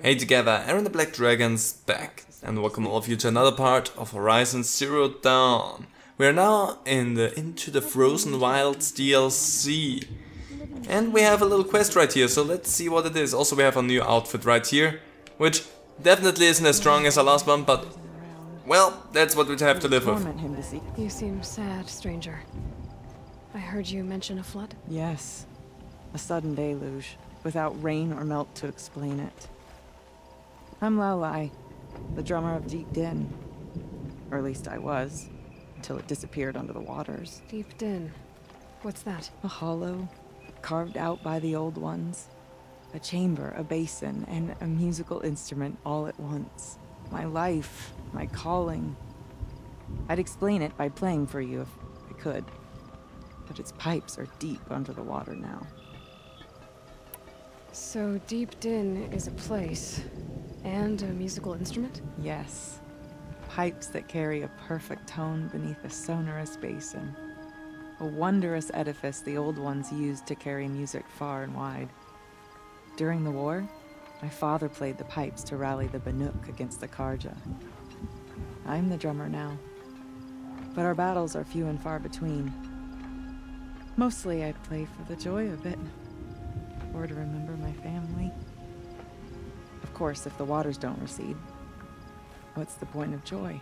Hey together, Aaron the Black Dragon's back, and welcome all of you to another part of Horizon Zero Dawn. We are now in the Into the Frozen Wilds DLC. And we have a little quest right here, so let's see what it is. Also we have a new outfit right here, which definitely isn't as strong as our last one, but well, that's what we have to live with. Torment him to see. You seem sad, stranger. I heard you mention a flood. Yes, a sudden deluge, without rain or melt to explain it. I'm Laolai, the drummer of Deep Din. Or at least I was, until it disappeared under the waters. Deep Din. What's that? A hollow, carved out by the old ones. A chamber, a basin, and a musical instrument all at once. My life, my calling. I'd explain it by playing for you if I could. But its pipes are deep under the water now. So Deep Din is a place and a musical instrument? Yes. Pipes that carry a perfect tone beneath a sonorous basin. A wondrous edifice the old ones used to carry music far and wide. During the war, my father played the pipes to rally the Banuk against the Carja. I'm the drummer now. But our battles are few and far between. Mostly I play for the joy of it. Or to remember my family. Of course, if the waters don't recede, what's the point of joy?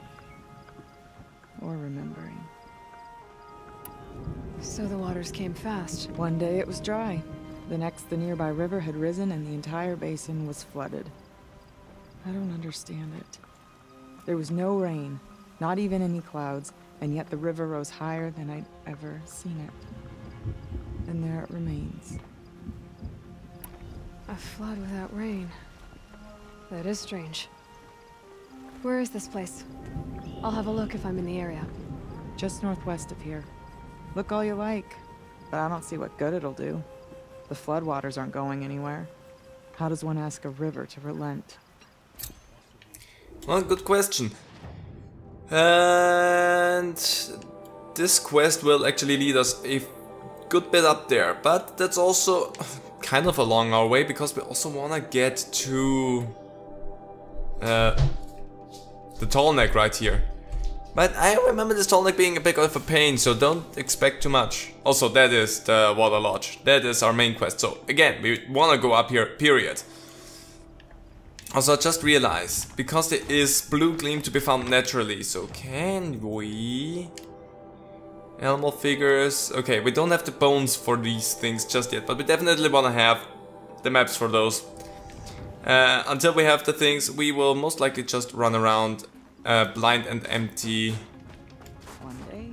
Or remembering? So the waters came fast. One day it was dry. The next, the nearby river had risen and the entire basin was flooded. I don't understand it. There was no rain, not even any clouds, and yet the river rose higher than I'd ever seen it. And there it remains. A flood without rain. That is strange. Where is this place? I'll have a look if I'm in the area. Just northwest of here. Look all you like, but I don't see what good it'll do. The floodwaters aren't going anywhere. How does one ask a river to relent? Well, good question. And this quest will actually lead us a good bit up there, but that's also kind of along our way because we also want to get to uh, the tall neck right here. But I remember this tall neck being a bit of a pain, so don't expect too much. Also, that is the Water Lodge. That is our main quest. So again, we want to go up here, period. Also, I just realized, because there is blue gleam to be found naturally, so can we... Animal figures... Okay, we don't have the bones for these things just yet, but we definitely want to have the maps for those. Uh, until we have the things, we will most likely just run around uh, blind and empty. One day,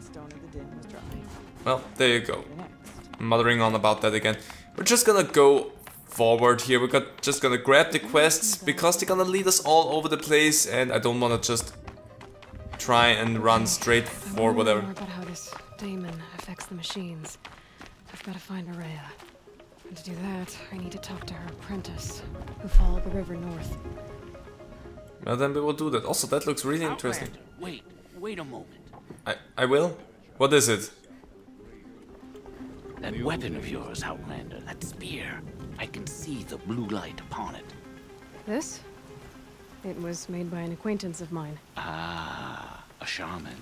Stone of the. Well, there you go. Muttering on about that again. We're just gonna go forward here. We're got, just gonna grab the quests because they're gonna lead us all over the place and I don't wanna just try and run straight for whatever. More about how this daemon affects the machines. I've got to find Ourea. And to do that, I need to talk to her apprentice, who followed the river north. Well, then we will do that. Also, that looks really interesting. Outlander, wait, wait a moment. I, I will? What is it? That weapon of yours, Outlander, that spear. I can see the blue light upon it. This? It was made by an acquaintance of mine. Ah, a shaman.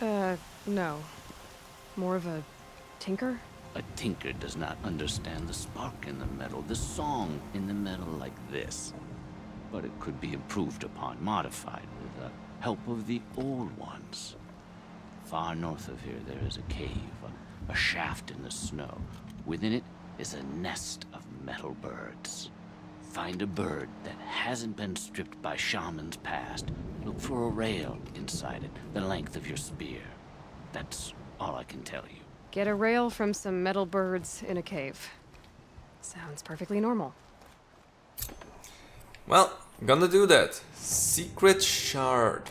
Uh, no. More of a tinker? A tinker does not understand the spark in the metal, the song in the metal like this. But it could be improved upon, modified with the help of the old ones. Far north of here there is a cave, a, a shaft in the snow. Within it is a nest of metal birds. Find a bird that hasn't been stripped by shamans past. Look for a rail inside it, the length of your spear. That's all I can tell you. Get a rail from some metal birds in a cave. Sounds perfectly normal. Well, gonna do that. Secret shard.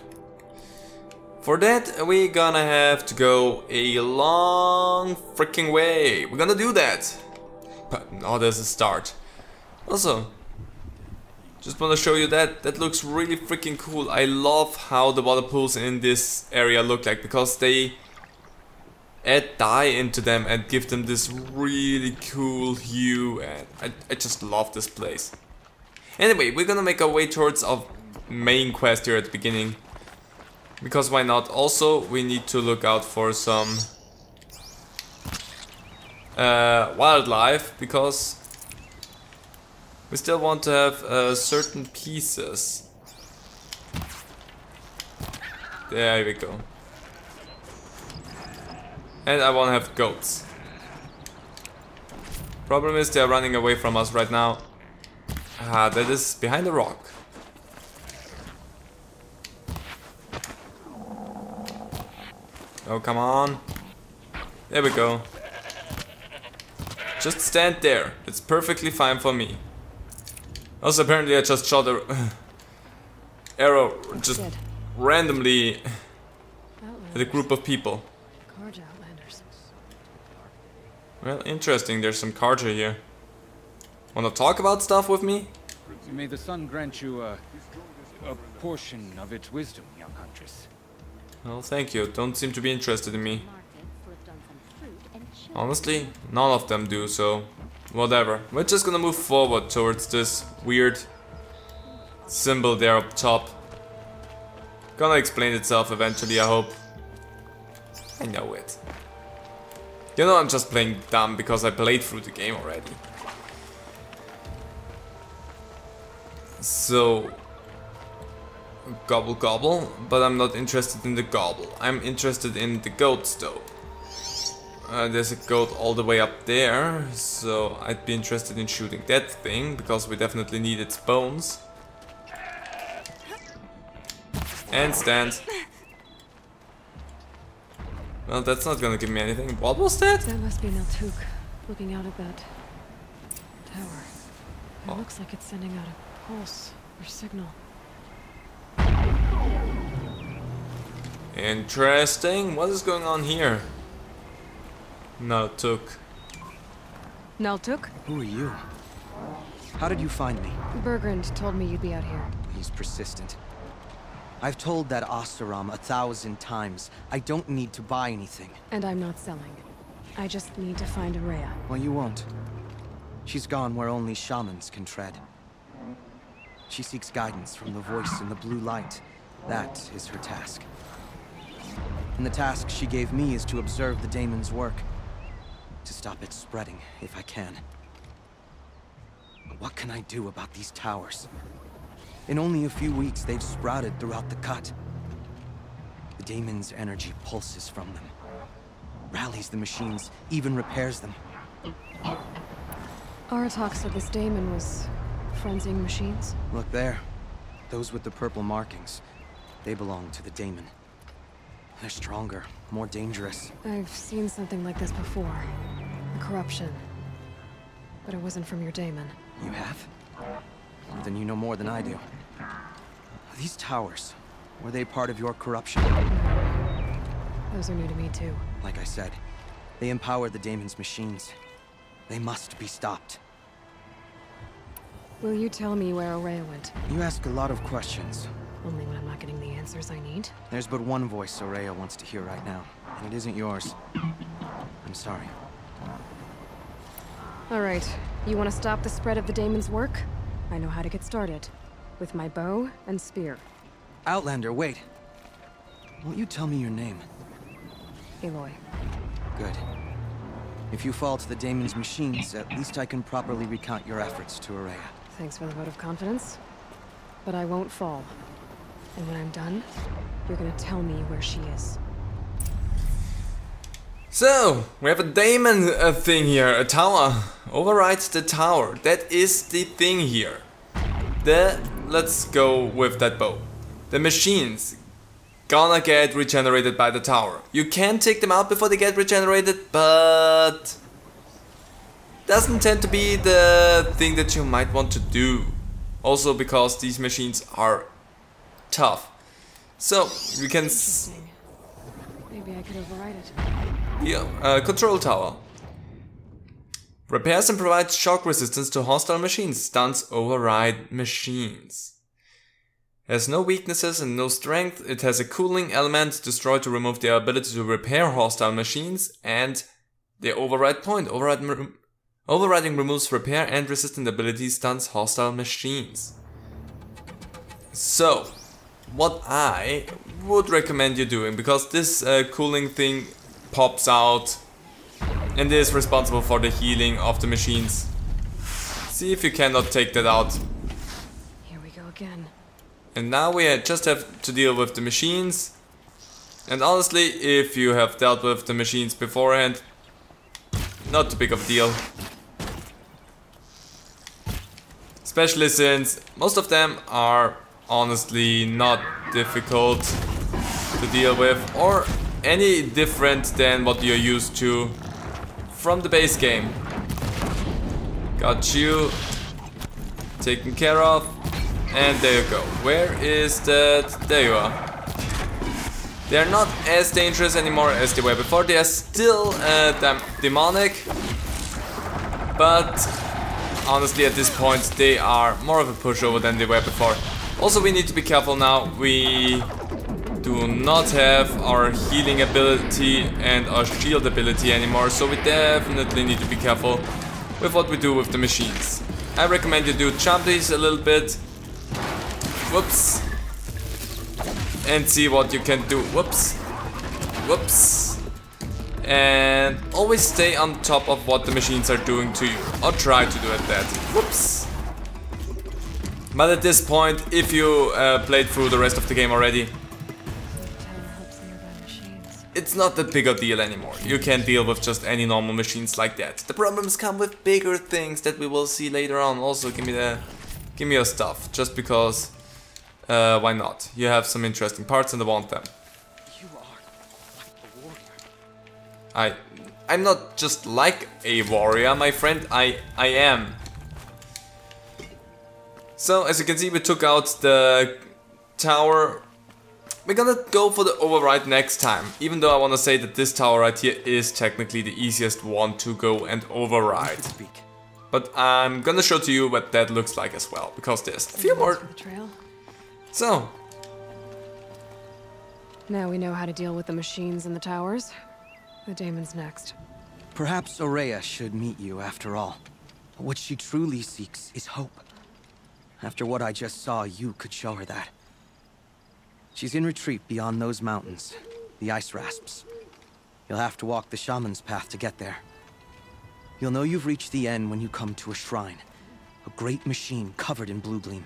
For that, we're gonna have to go a long freaking way. We're gonna do that. But oh, there's a start. Also, just wanna show you that. That looks really freaking cool. I love how the water pools in this area look like because they add dye into them and give them this really cool hue and I, I just love this place. Anyway, we're gonna make our way towards our main quest here at the beginning. Because why not? Also, we need to look out for some uh, wildlife because we still want to have uh, certain pieces. There we go. And I want to have goats. Problem is they're running away from us right now. Ah, that is behind the rock. Oh, come on. There we go. Just stand there. It's perfectly fine for me. Also, apparently I just shot a arrow just randomly at a group of people. Carja. Well, interesting. There's some Carja here. Wanna talk about stuff with me? May the sun grant you a, a portion of its wisdom, young huntress. Well, thank you. Don't seem to be interested in me. Honestly, none of them do, so whatever. We're just gonna move forward towards this weird symbol there up top. Gonna explain itself eventually, I hope. I know it. You know, I'm just playing dumb because I played through the game already. So, gobble gobble, but I'm not interested in the gobble. I'm interested in the goats though. Uh, there's a goat all the way up there, so I'd be interested in shooting that thing, because we definitely need its bones. And stand. Well, that's not gonna give me anything. What was that? That must be Naltuk, looking out at that tower. It Oh. looks like it's sending out a pulse or signal. Interesting. What is going on here? No, took. Naltuk? Who are you? How did you find me? Bergrand told me you'd be out here. He's persistent. I've told that Oseram a thousand times. I don't need to buy anything. And I'm not selling. I just need to find Ourea. Well, you won't. She's gone where only shamans can tread. She seeks guidance from the voice in the blue light. That is her task. And the task she gave me is to observe the daemon's work. To stop it spreading, if I can. But what can I do about these towers? In only a few weeks, they've sprouted throughout the cut. The daemon's energy pulses from them. Rallies the machines, even repairs them. Aratak said this daemon was frenzying machines. Look there. Those with the purple markings. They belong to the daemon. They're stronger, more dangerous. I've seen something like this before. The corruption. But it wasn't from your daemon. You have? Then you know more than I do. These towers, were they part of your corruption? Those are new to me too. Like I said, they empowered the daemon's machines. They must be stopped. Will you tell me where Ourea went? You ask a lot of questions. Only when I'm not getting the answers I need. There's but one voice Soraya wants to hear right now, and it isn't yours. I'm sorry. Alright, you want to stop the spread of the daemon's work? I know how to get started. With my bow and spear. Outlander, wait. Won't you tell me your name? Aloy. Good. If you fall to the daemon's machines, at least I can properly recount your efforts to Ourea. Thanks for the vote of confidence. But I won't fall. And when I'm done, you're gonna tell me where she is. So, we have a daemon uh, thing here, a tower. Override the tower. That is the thing here. The, let's go with that bow. The machines gonna get regenerated by the tower. You can take them out before they get regenerated, but doesn't tend to be the thing that you might want to do. Also because these machines are tough. So, we can. Maybe I could override it. Yeah, uh, control tower. Repairs and provides shock resistance to hostile machines. Stunts override machines. Has no weaknesses and no strength. It has a cooling element destroyed to remove their ability to repair hostile machines and the override point. Override. Overriding removes repair and resistant abilities stuns hostile machines. So, what I would recommend you doing, because this uh, cooling thing pops out and is responsible for the healing of the machines. See if you cannot take that out. Here we go again. And now we just have to deal with the machines. And honestly, if you have dealt with the machines beforehand, not too big of a deal. Especially since most of them are honestly not difficult to deal with or any different than what you're used to from the base game. Got you taken care of and there you go. Where is that? There you are. They're not as dangerous anymore as they were before. They are still uh, demonic, but honestly at this point they are more of a pushover than they were before. Also we need to be careful now, we do not have our healing ability and our shield ability anymore, so we definitely need to be careful with what we do with the machines. I recommend you do jump these a little bit, whoops, and see what you can do, whoops, whoops, and always stay on top of what the machines are doing to you, or try to do it that, whoops. But at this point, if you uh, played through the rest of the game already, it's not that big a deal anymore. You can deal with just any normal machines like that. The problems come with bigger things that we will see later on. Also, give me the, give me your stuff, just because. Uh, why not? You have some interesting parts and I want them. You are like a warrior. I, I'm not just like a warrior, my friend. I, I am. So, as you can see, we took out the tower. We're gonna go for the override next time, even though I wanna say that this tower right here is technically the easiest one to go and override. But I'm gonna show to you what that looks like as well, because there's a few more. So, Now we know how to deal with the machines and the towers. The daemon's next. Perhaps Ourea should meet you after all. What she truly seeks is hope. After what I just saw, you could show her that. She's in retreat beyond those mountains, the ice rasps. You'll have to walk the shaman's path to get there. You'll know you've reached the end when you come to a shrine, a great machine covered in blue gleam.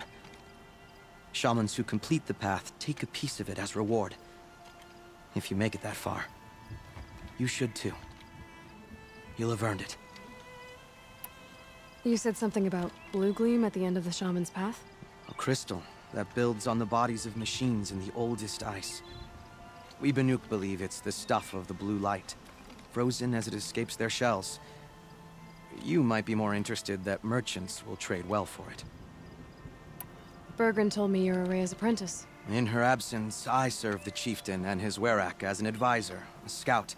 Shamans who complete the path take a piece of it as reward. If you make it that far, you should too. You'll have earned it. You said something about blue gleam at the end of the shaman's path? A crystal that builds on the bodies of machines in the oldest ice. We Banuk believe it's the stuff of the blue light, frozen as it escapes their shells. You might be more interested that merchants will trade well for it. Bergren told me you're Ourea's apprentice. In her absence, I serve the chieftain and his werak as an advisor, a scout,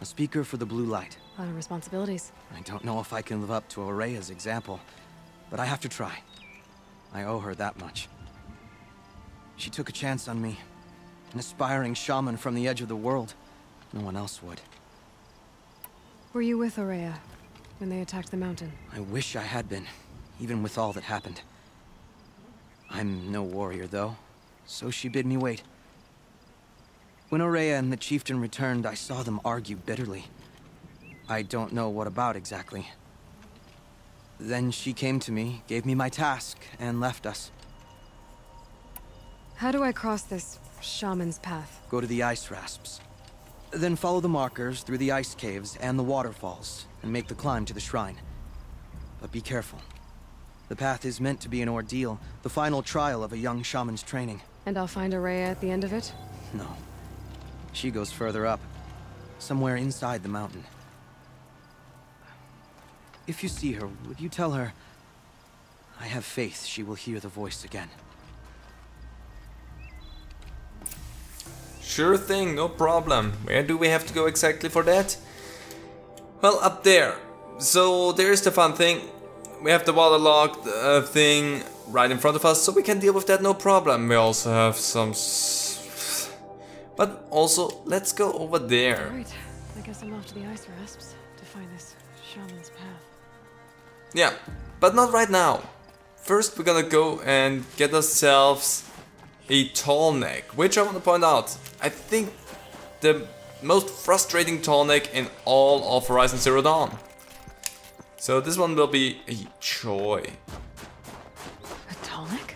a speaker for the blue light. A lot of responsibilities. I don't know if I can live up to Ourea's example, but I have to try. I owe her that much. She took a chance on me. An aspiring shaman from the edge of the world. No one else would. Were you with Ourea when they attacked the mountain? I wish I had been, even with all that happened. I'm no warrior, though, so she bid me wait. When Ourea and the chieftain returned, I saw them argue bitterly. I don't know what about exactly. Then she came to me, gave me my task, and left us. How do I cross this shaman's path? Go to the ice rasps. Then follow the markers through the ice caves and the waterfalls, and make the climb to the shrine. But be careful. The path is meant to be an ordeal, the final trial of a young shaman's training. And I'll find Ourea at the end of it? No. She goes further up. Somewhere inside the mountain. If you see her, would you tell her... I have faith she will hear the voice again. Sure thing, no problem. Where do we have to go exactly for that? Well, up there. So there's the fun thing. We have the waterlogged uh, thing right in front of us, so we can deal with that no problem. We also have some... But also, let's go over there. Right. I guess I'm to the ice rasps to find this shaman's path. yeah, but not right now. First we're gonna go and get ourselves a tall neck, which I want to point out, I think the most frustrating tall neck in all of Horizon Zero Dawn. So this one will be a joy. A Tallneck?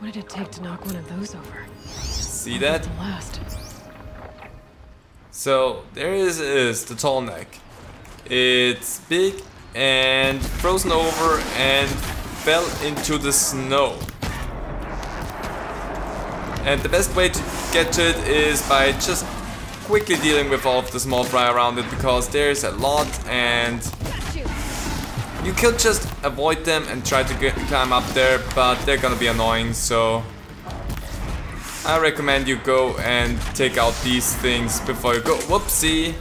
What did it take to knock one of those over? See that? The last. So there is, is the tall neck. It's big and frozen over and fell into the snow. And the best way to get to it is by just quickly dealing with all of the small fry around it because there's a lot and you could just avoid them and try to get, climb up there but they're gonna be annoying so I recommend you go and take out these things before you go. Whoopsie!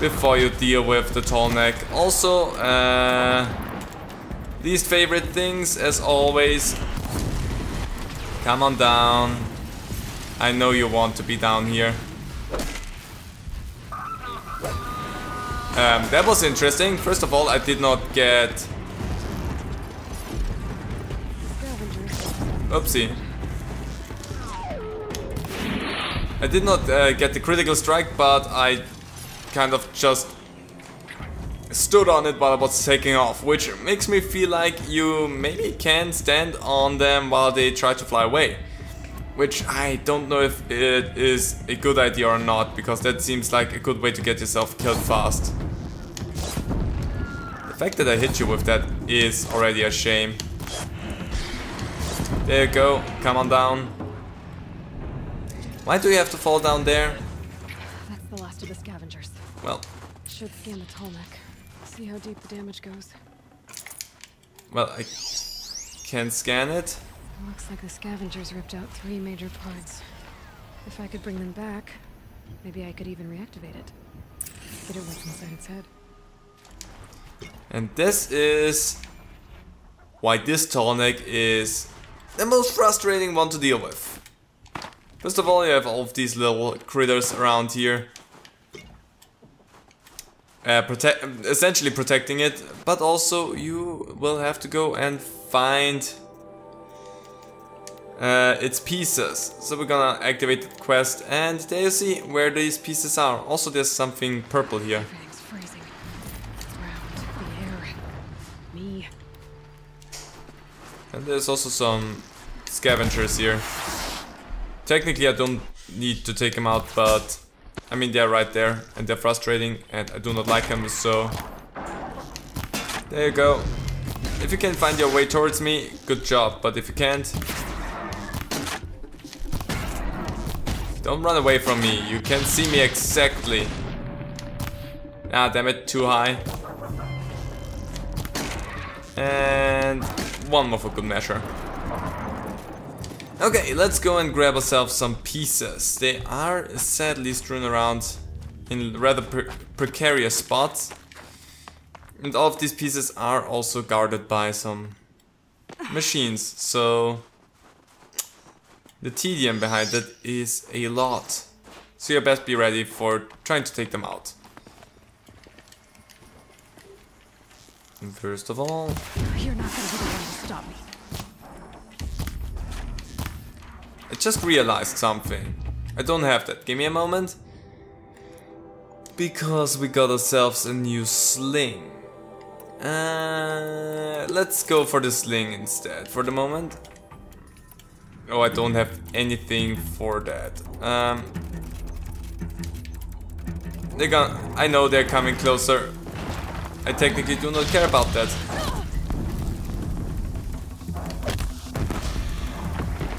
Before you deal with the tall neck. Also, uh, least favorite things, as always. Come on down. I know you want to be down here. Um, that was interesting. First of all, I did not get... Oopsie. I did not uh, get the critical strike, but I kind of just stood on it while I was taking off, which makes me feel like you maybe can stand on them while they try to fly away. Which I don't know if it is a good idea or not, because that seems like a good way to get yourself killed fast. The fact that I hit you with that is already a shame. There you go, come on down. Why do you have to fall down there? That's the last of the scavengers. Well, Should scan the Tallneck. See how deep the damage goes. well, I can scan it. Looks like the scavengers ripped out three major parts. If I could bring them back, maybe I could even reactivate it. Get it what's inside its head. And this is why this tonic is the most frustrating one to deal with. First of all, you have all of these little critters around here. Uh, protect, essentially protecting it, but also you will have to go and find uh, its pieces. So we're gonna activate the quest and there you see where these pieces are. Also there's something purple here. Everything's freezing. The ground, the air, me. And there's also some scavengers here. Technically I don't need to take them out, but I mean they're right there and they're frustrating and I do not like them, so there you go. If you can find your way towards me, good job, but if you can't, don't run away from me, you can see me exactly. Ah, damn it, too high. And one more for good measure. Okay, let's go and grab ourselves some pieces. They are sadly strewn around in rather pre precarious spots. And all of these pieces are also guarded by some machines, so the tedium behind it is a lot. So you best be ready for trying to take them out. First of all, You're not gonna be to stop me. I just realized something. I don't have that. Give me a moment. Because we got ourselves a new sling. Uh, let's go for the sling instead for the moment. Oh, I don't have anything for that. Um, they're gonna. I know they're coming closer. I technically do not care about that.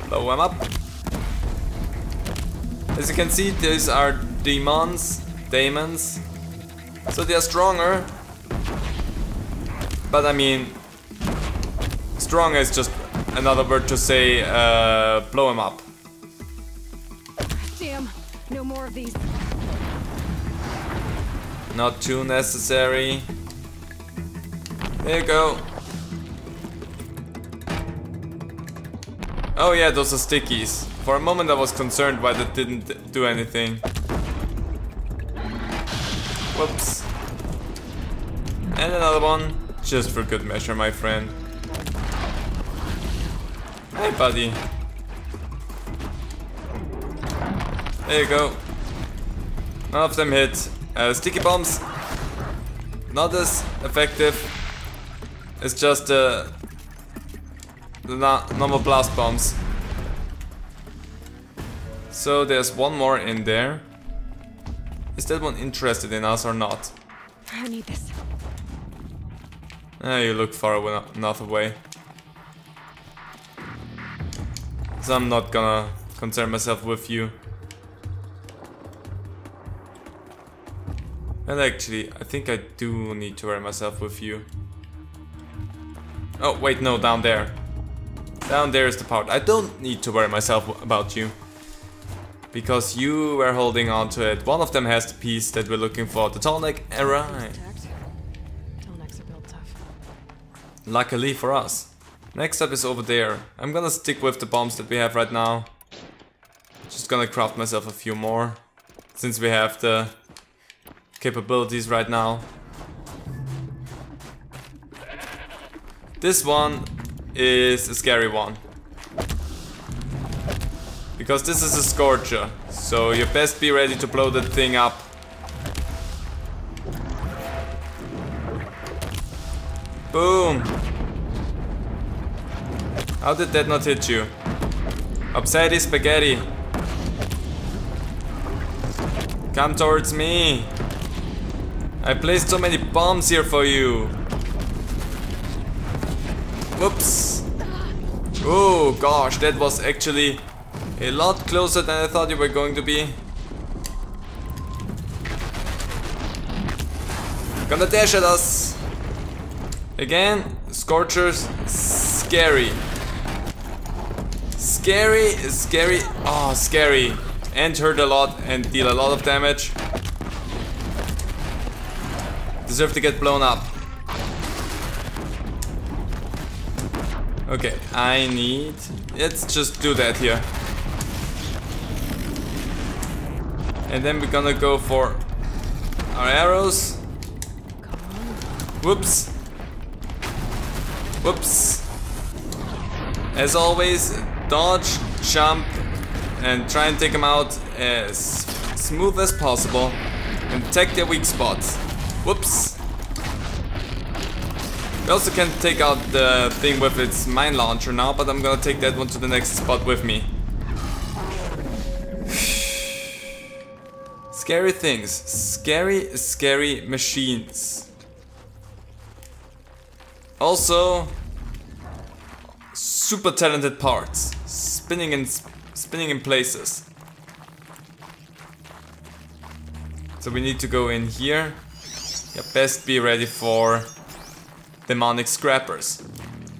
Blow them up. As you can see, these are demons, demons. So they are stronger. But I mean, stronger is just another word to say uh, blow them up. Damn, no more of these. Not too necessary. There you go. Oh yeah, those are stickies. For a moment I was concerned why that didn't do anything. Whoops. And another one, just for good measure, my friend. Hey, buddy. There you go. None of them hit. Uh, sticky bombs, not as effective. It's just uh, the normal blast bombs. So there's one more in there. Is that one interested in us or not? I need this. Ah, you look far away, enough away. So I'm not gonna concern myself with you. And actually, I think I do need to worry myself with you. Oh, wait, no, down there. Down there is the part. I don't need to worry myself about you. Because you were holding on to it. One of them has the piece that we're looking for. The built tough. Luckily for us. Next up is over there. I'm gonna stick with the bombs that we have right now. Just gonna craft myself a few more. Since we have the capabilities right now. This one is a scary one. Because this is a Scorcher. So you best be ready to blow that thing up. Boom! How did that not hit you? Upside spaghetti. Come towards me. I placed so many bombs here for you. Whoops. Oh gosh, that was actually a lot closer than I thought you were going to be. Gonna dash at us. Again, Scorchers, scary. Scary, scary, oh scary. And hurt a lot and deal a lot of damage. Deserve to get blown up. Okay, I need... Let's just do that here. And then we're gonna go for our arrows. Whoops. Whoops. As always, dodge, jump, and try and take them out as smooth as possible. And take their weak spots. Whoops. We also can take out the thing with its mine launcher now, but I'm gonna take that one to the next spot with me. Scary things. Scary, scary machines. Also, super talented parts. Spinning in, spinning in places. So we need to go in here. Yeah, best be ready for demonic scrappers.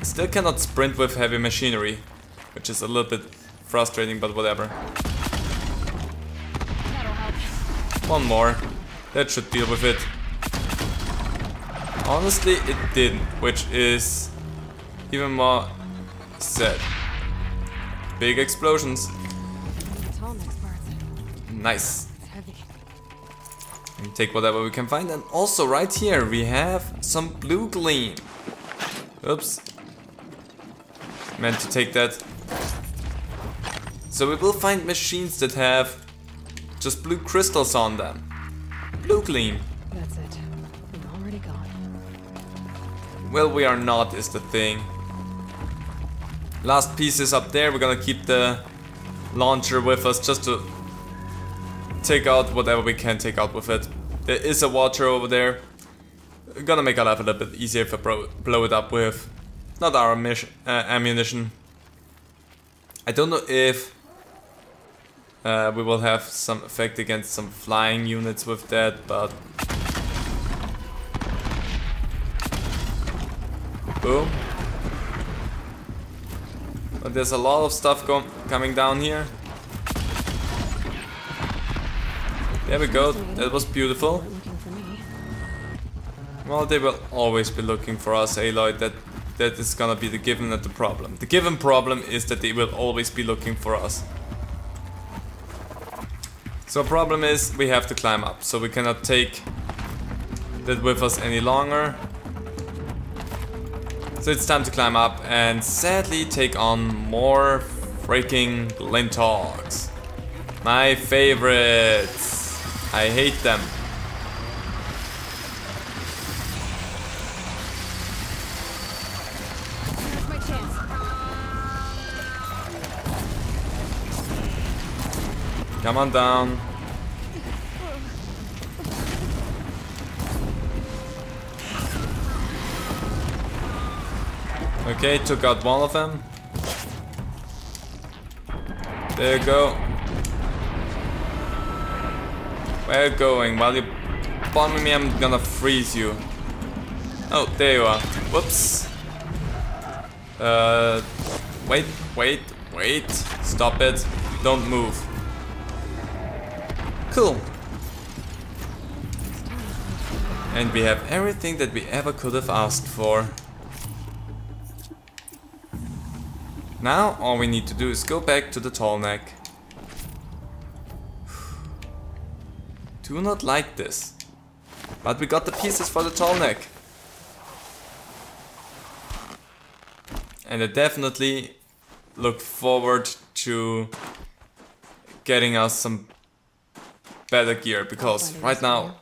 Still cannot sprint with heavy machinery, which is a little bit frustrating, but whatever. One more. That should deal with it. Honestly, it didn't, which is even more sad. Big explosions. Nice. And take whatever we can find. And also right here we have some blue gleam. Oops. Meant to take that. So we will find machines that have just blue crystals on them. Blue gleam. That's it. We're already gone. Well, we are not is the thing. Last piece is up there. We're gonna keep the launcher with us just to take out whatever we can take out with it. There is a watcher over there. Gonna make our life a little bit easier if I blow it up with not our mission, uh, ammunition. I don't know if uh, we will have some effect against some flying units with that, but boom. But there's a lot of stuff com coming down here. There we go. That was beautiful. Well, they will always be looking for us, Aloy. That that is gonna be the given and the problem. The given problem is that they will always be looking for us. So problem is we have to climb up. So we cannot take that with us any longer. So it's time to climb up and sadly take on more freaking Lintogs. My favorites. I hate them. Come on down. Okay, took out one of them. There you go. Where are you going? While you're bombing me, I'm gonna freeze you. Oh, there you are. Whoops. Uh, wait, wait, wait. Stop it. Don't move. And we have everything that we ever could have asked for. Now all we need to do is go back to the tall neck. Do not like this. But we got the pieces for the tall neck. And I definitely look forward to getting us some better gear because right now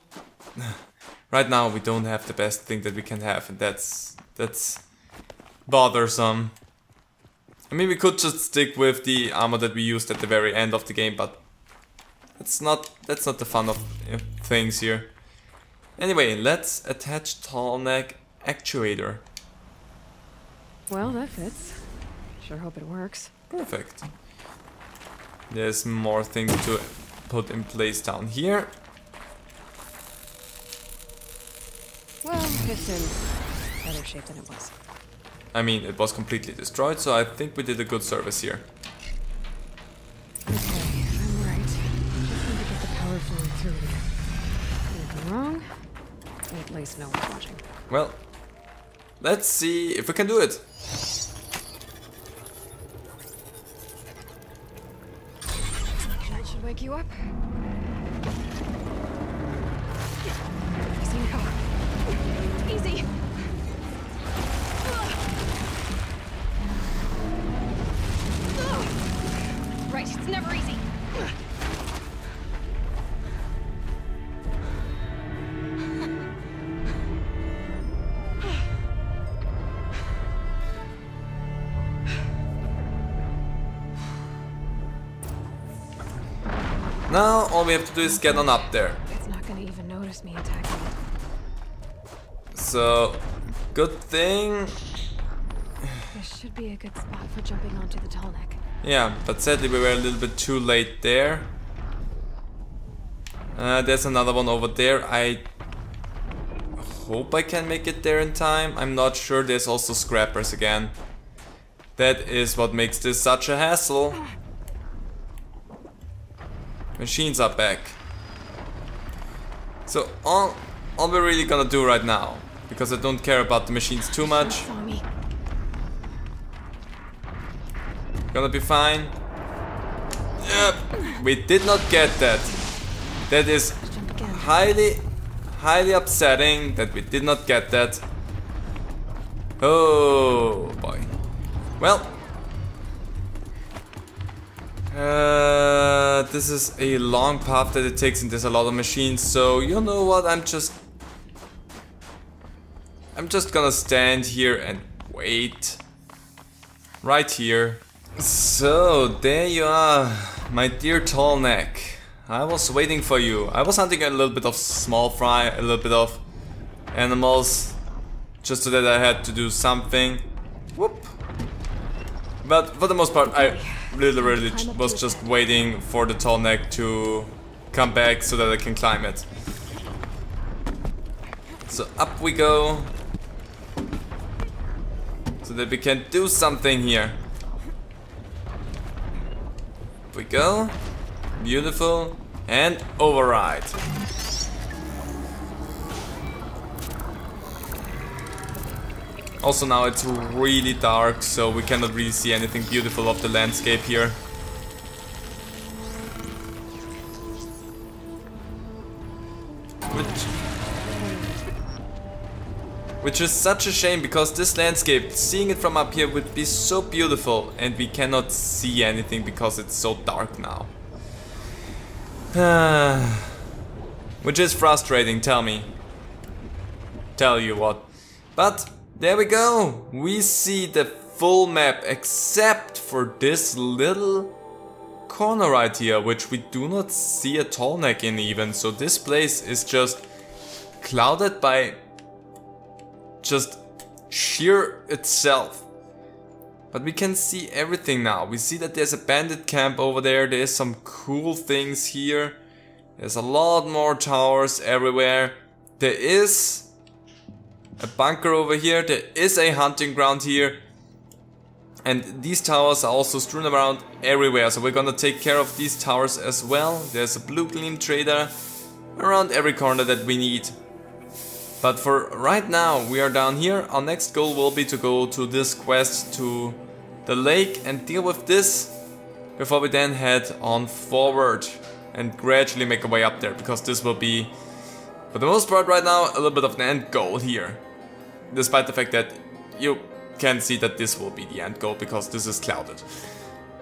right now we don't have the best thing that we can have and that's that's bothersome. I mean we could just stick with the armor that we used at the very end of the game but that's not that's not the fun of uh, things here. Anyway, let's attach tall neck actuator. Well, that fits. Sure hope it works. Perfect. There's more things to put in place down here. Well, it's in better shape than it was. I mean, it was completely destroyed, so I think we did a good service here. Okay, I'm right. Just need to get the power flowing through here. Anything wrong? At least no one's watching. Well, let's see if we can do it. Now all we have to do is get on up there. It's not gonna even notice me attacking. So, good thing. This should be a good spot for jumping onto the tall neck. Yeah, but sadly we were a little bit too late there. Uh, there's another one over there. I hope I can make it there in time. I'm not sure. There's also scrappers again. That is what makes this such a hassle. Machines are back. So all, all we're really gonna do right now, because I don't care about the machines too much, Gonna be fine. Yep. We did not get that. That is highly, highly upsetting that we did not get that. Oh boy. Well. Uh, this is a long path that it takes and there's a lot of machines, so you know what, I'm just... I'm just gonna stand here and wait. Right here. So, there you are, my dear tall neck. I was waiting for you. I was hunting a little bit of small fry, a little bit of animals, just so that I had to do something. Whoop. But for the most part, I literally was just waiting for the tall neck to come back so that I can climb it. So up we go. So that we can do something here. Up we go. Beautiful. And override. Also now it's really dark, so we cannot really see anything beautiful of the landscape here. Which, is such a shame because this landscape, seeing it from up here would be so beautiful and we cannot see anything because it's so dark now. Which is frustrating, tell me. Tell you what. But there we go. We see the full map except for this little corner right here, which we do not see a Tallneck in even. So this place is just clouded by just sheer itself. But we can see everything now. We see that there's a bandit camp over there. There's some cool things here. There's a lot more towers everywhere. There is a bunker over here. There is a hunting ground here. And these towers are also strewn around everywhere. So we're gonna take care of these towers as well. There's a Bluegleam trader around every corner that we need. But for right now, we are down here. Our next goal will be to go to this quest to the lake and deal with this before we then head on forward and gradually make our way up there because this will be, for the most part right now, a little bit of an end goal here. Despite the fact that you can see that this will be the end goal because this is clouded.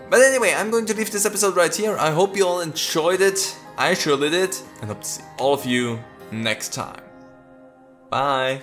But anyway, I'm going to leave this episode right here. I hope you all enjoyed it. I surely did. And hope to see all of you next time. Bye.